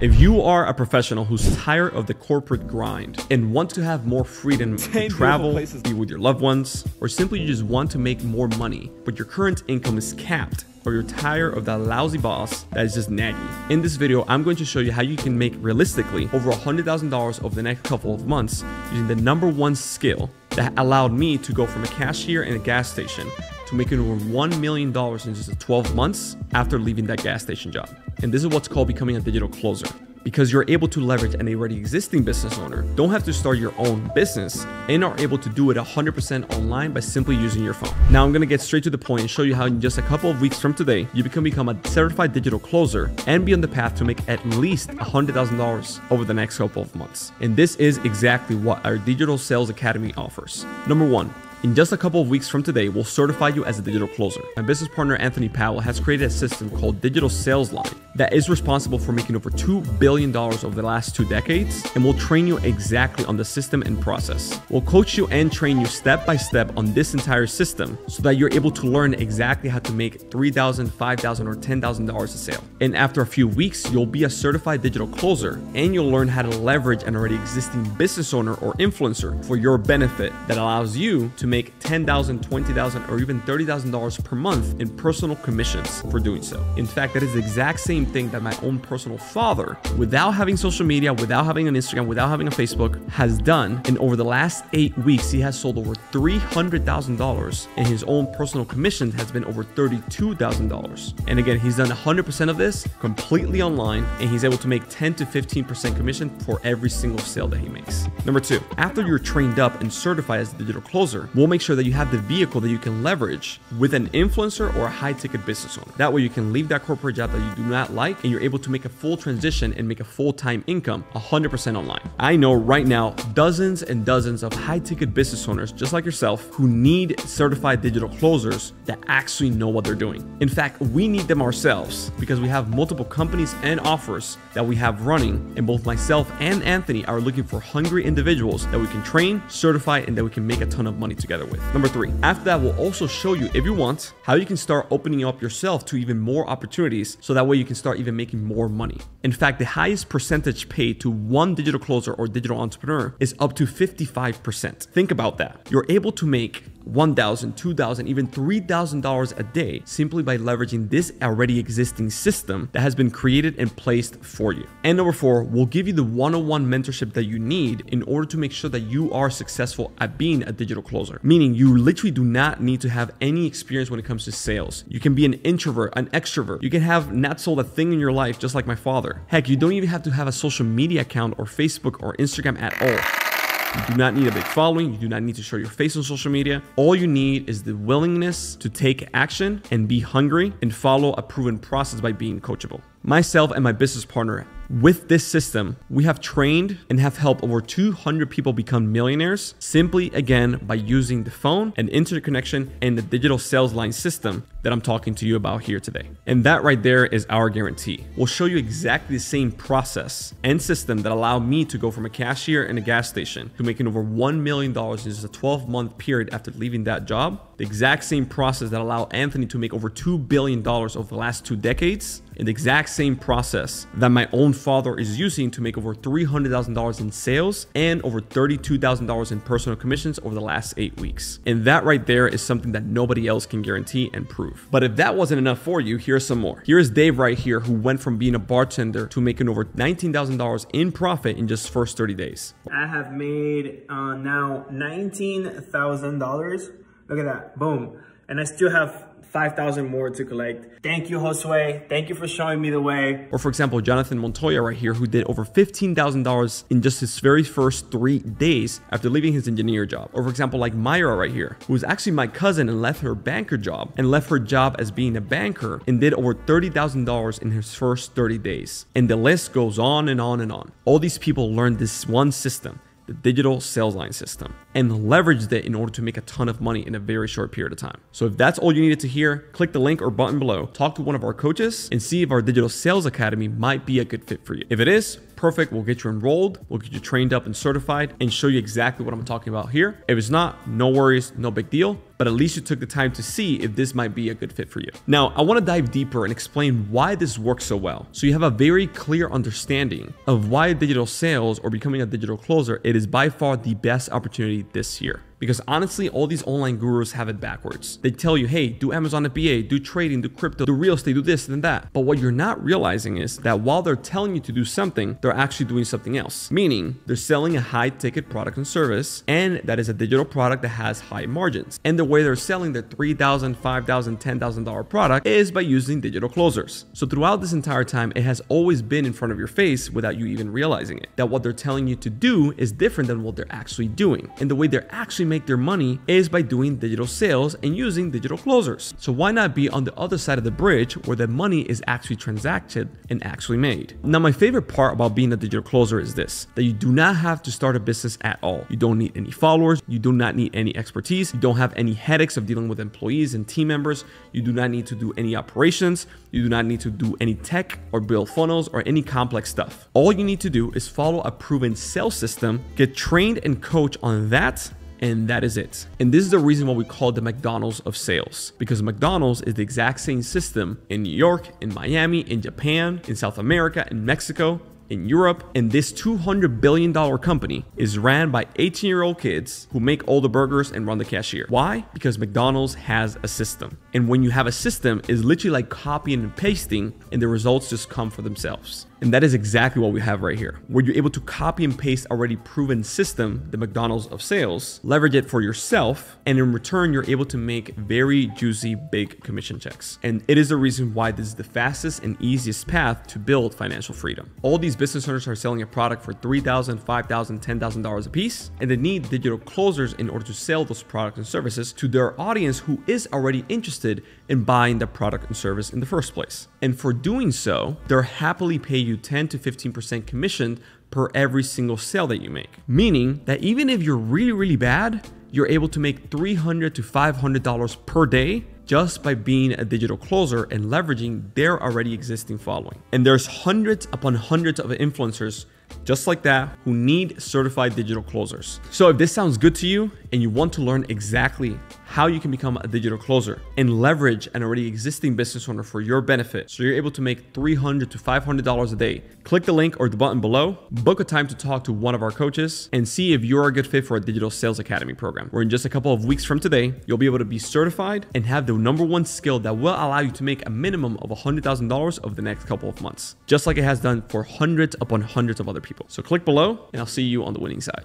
If you are a professional who's tired of the corporate grind and want to have more freedom to travel, be with your loved ones, or simply you just want to make more money, but your current income is capped, or you're tired of that lousy boss that is just naggy. In this video, I'm going to show you how you can make realistically over $100,000 over the next couple of months using the number one skill that allowed me to go from a cashier in a gas station to making over $1 million in just 12 months after leaving that gas station job. And this is what's called becoming a digital closer because you're able to leverage an already existing business owner, don't have to start your own business, and are able to do it 100% online by simply using your phone. Now I'm gonna get straight to the point and show you how in just a couple of weeks from today, you can become a certified digital closer and be on the path to make at least $100,000 over the next couple of months. And this is exactly what our Digital Sales Academy offers. Number one, in just a couple of weeks from today, we'll certify you as a digital closer. My business partner Anthony Powell has created a system called Digital Sales Line that is responsible for making over $2 billion over the last two decades and we'll train you exactly on the system and process. We'll coach you and train you step by step on this entire system so that you're able to learn exactly how to make $3,000, $5,000, or $10,000 a sale. And after a few weeks, you'll be a certified digital closer and you'll learn how to leverage an already existing business owner or influencer for your benefit that allows you to make $10,000, $20,000, or even $30,000 per month in personal commissions for doing so. In fact, that is the exact same thing that my own personal father, without having social media, without having an Instagram, without having a Facebook, has done. And over the last eight weeks, he has sold over $300,000 and his own personal commission has been over $32,000. And again, he's done 100% of this completely online and he's able to make 10 to 15% commission for every single sale that he makes. Number two, after you're trained up and certified as a digital closer, we'll make sure that you have the vehicle that you can leverage with an influencer or a high ticket business owner. That way you can leave that corporate job that you do not like and you're able to make a full transition and make a full time income 100% online. I know right now dozens and dozens of high ticket business owners just like yourself who need certified digital closers that actually know what they're doing. In fact, we need them ourselves because we have multiple companies and offers that we have running and both myself and Anthony are looking for hungry individuals that we can train, certify, and that we can make a ton of money together together with. Number three, after that, we'll also show you, if you want, how you can start opening up yourself to even more opportunities so that way you can start even making more money. In fact, the highest percentage paid to one digital closer or digital entrepreneur is up to 55%. Think about that. You're able to make $1,000, $2,000, even $3,000 a day simply by leveraging this already existing system that has been created and placed for you. And number four, we'll give you the one-on-one mentorship that you need in order to make sure that you are successful at being a digital closer. Meaning you literally do not need to have any experience when it comes to sales. You can be an introvert, an extrovert. You can have not sold a thing in your life just like my father. Heck, you don't even have to have a social media account or Facebook or Instagram at all. You do not need a big following. You do not need to show your face on social media. All you need is the willingness to take action and be hungry and follow a proven process by being coachable. Myself and my business partner with this system, we have trained and have helped over 200 people become millionaires simply again by using the phone and internet connection and the digital sales line system that I'm talking to you about here today. And that right there is our guarantee. We'll show you exactly the same process and system that allowed me to go from a cashier in a gas station to making over $1 million in just a 12 month period after leaving that job. The exact same process that allowed Anthony to make over $2 billion over the last two decades the exact same process that my own father is using to make over $300,000 in sales and over $32,000 in personal commissions over the last eight weeks. And that right there is something that nobody else can guarantee and prove. But if that wasn't enough for you, here's some more. Here's Dave right here who went from being a bartender to making over $19,000 in profit in just first 30 days. I have made uh, now $19,000. Look at that, boom. And I still have 5,000 more to collect. Thank you, Josue. Thank you for showing me the way. Or for example, Jonathan Montoya right here, who did over $15,000 in just his very first three days after leaving his engineer job. Or for example, like Myra right here, who was actually my cousin and left her banker job and left her job as being a banker and did over $30,000 in his first 30 days. And the list goes on and on and on. All these people learned this one system the digital sales line system and leveraged it in order to make a ton of money in a very short period of time. So if that's all you needed to hear, click the link or button below, talk to one of our coaches and see if our digital sales academy might be a good fit for you. If it is, perfect, we'll get you enrolled, we'll get you trained up and certified and show you exactly what I'm talking about here. If it's not, no worries, no big deal but at least you took the time to see if this might be a good fit for you. Now, I wanna dive deeper and explain why this works so well. So you have a very clear understanding of why digital sales or becoming a digital closer, it is by far the best opportunity this year. Because honestly, all these online gurus have it backwards. They tell you, hey, do Amazon FBA, do trading, do crypto, do real estate, do this and that. But what you're not realizing is that while they're telling you to do something, they're actually doing something else. Meaning, they're selling a high ticket product and service, and that is a digital product that has high margins. And the way they're selling their $3,000, $5,000, $10,000 product is by using digital closers. So throughout this entire time, it has always been in front of your face without you even realizing it. That what they're telling you to do is different than what they're actually doing. And the way they're actually make their money is by doing digital sales and using digital closers. So why not be on the other side of the bridge where the money is actually transacted and actually made? Now, my favorite part about being a digital closer is this, that you do not have to start a business at all. You don't need any followers. You do not need any expertise. You don't have any headaches of dealing with employees and team members. You do not need to do any operations. You do not need to do any tech or build funnels or any complex stuff. All you need to do is follow a proven sales system, get trained and coach on that and that is it. And this is the reason why we call it the McDonald's of sales, because McDonald's is the exact same system in New York, in Miami, in Japan, in South America, in Mexico, in Europe, and this $200 billion company is ran by 18 year old kids who make all the burgers and run the cashier. Why? Because McDonald's has a system. And when you have a system, it's literally like copying and pasting, and the results just come for themselves. And that is exactly what we have right here, where you're able to copy and paste already proven system, the McDonald's of sales, leverage it for yourself, and in return, you're able to make very juicy, big commission checks. And it is the reason why this is the fastest and easiest path to build financial freedom. All these business owners are selling a product for $3,000, $5,000, $10,000 a piece, and they need digital closers in order to sell those products and services to their audience who is already interested in buying the product and service in the first place. And for doing so, they're happily pay you 10 to 15% commission per every single sale that you make. Meaning that even if you're really, really bad, you're able to make 300 to $500 per day just by being a digital closer and leveraging their already existing following. And there's hundreds upon hundreds of influencers just like that who need certified digital closers. So if this sounds good to you and you want to learn exactly how you can become a digital closer and leverage an already existing business owner for your benefit so you're able to make 300 to $500 a day. Click the link or the button below, book a time to talk to one of our coaches, and see if you're a good fit for a Digital Sales Academy program. Where in just a couple of weeks from today, you'll be able to be certified and have the number one skill that will allow you to make a minimum of $100,000 over the next couple of months, just like it has done for hundreds upon hundreds of other people. So click below, and I'll see you on the winning side.